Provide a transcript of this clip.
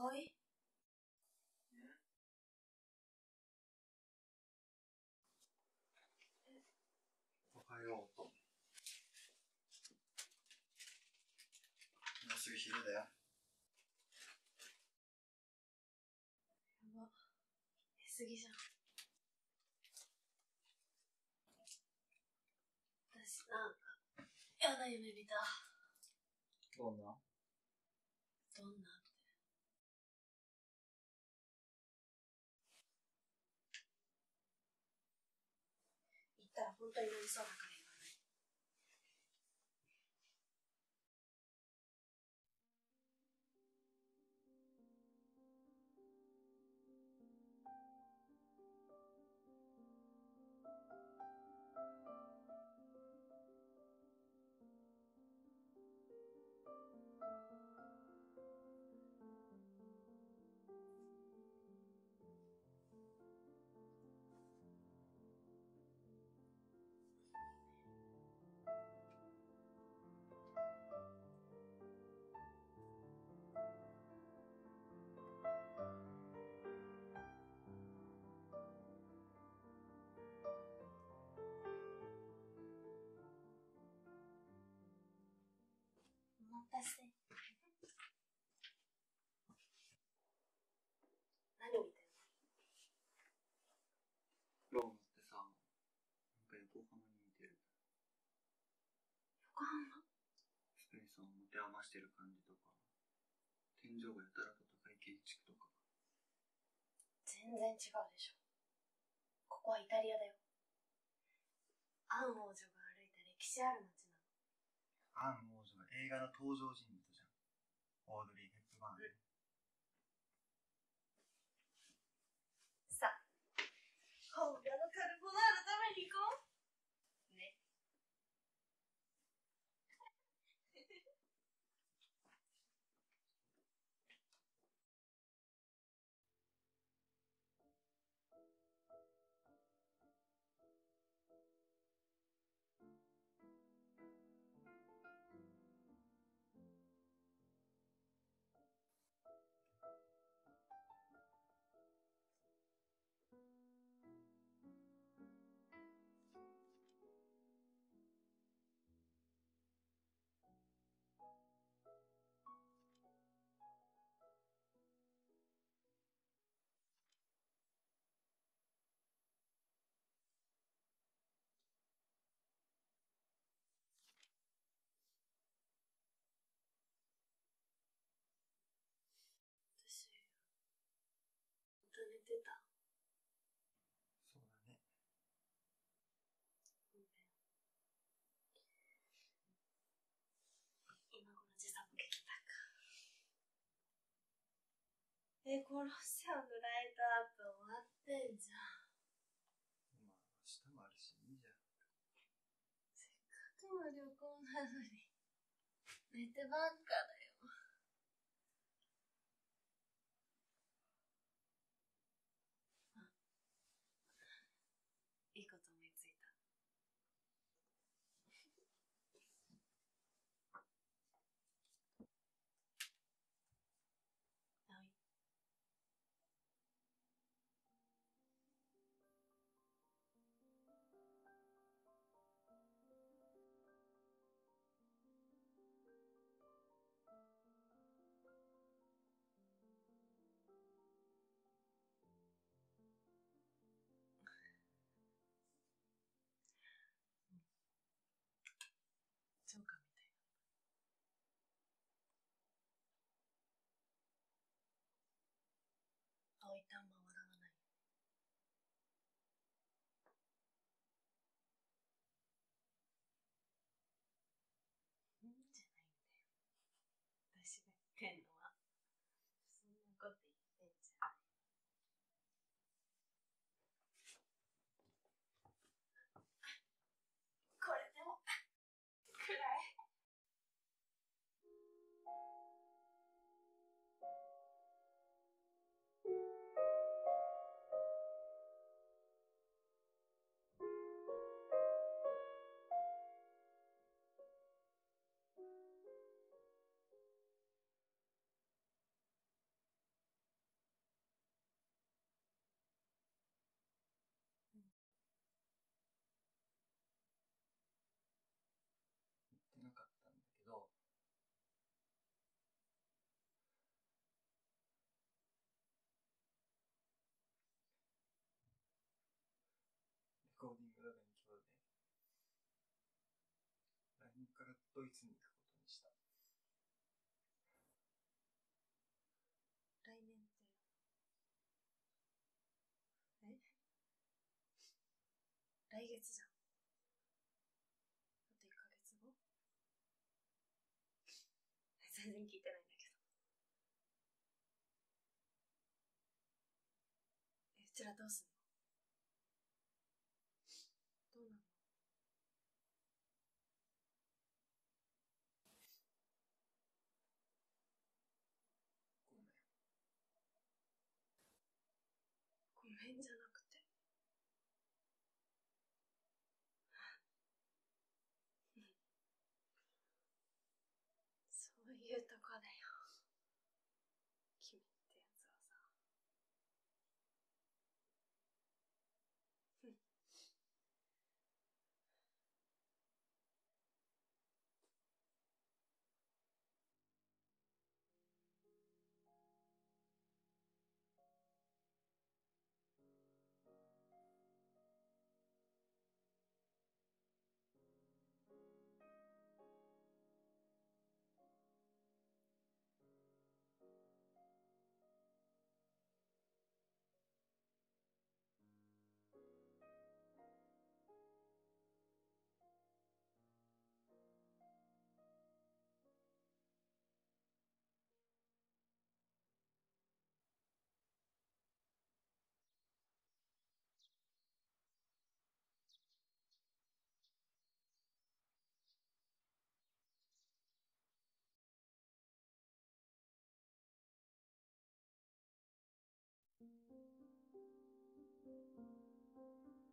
はいおはようと。もうすぐ昼だよ。やば。寝すぎじゃん。私、なんか、やだ夢見た。どんな？どんなって。言ったら本当になりそうだ何見てんの？ローマってさ、なんか横浜に似てる。横浜？スペースを持て余してる感じとか、天井がやたらと高い建築とか。全然違うでしょ。ここはイタリアだよ。アン王女が歩いた歴史ある街なの。アン王映画の登場人物じゃん。オードリー・ヘップバーンね。てた。そうだね。ごめん。今頃時差ボケきたか。え、コロッセオのライトアップ終わってんじゃん。まあ、明日もあるし、いいじゃん。せっかくの旅行なのに、寝てばっかだよ。ってあんま笑わない。んじゃないんだよ。私が言ってんのドイツに行くことにした。来年って。え？来月じゃん。あと1ヶ月後？全然聞いてないんだけど。え、うちらどうすんの？